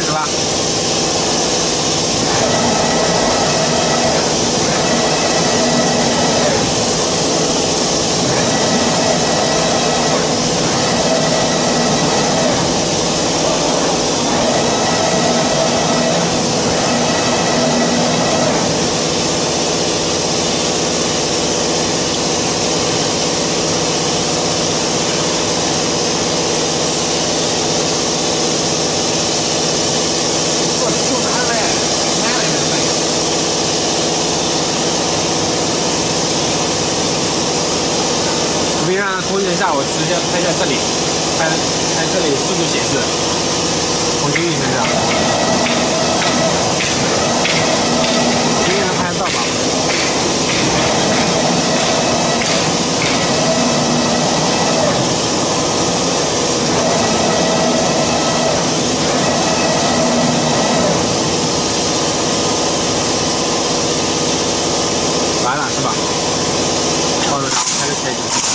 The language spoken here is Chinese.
开始吧。我可以让同学下，我直接拍在这里，拍拍这里速度显示，我给你们的，应该能拍得到吧？完了是吧？到时候然后开始开机。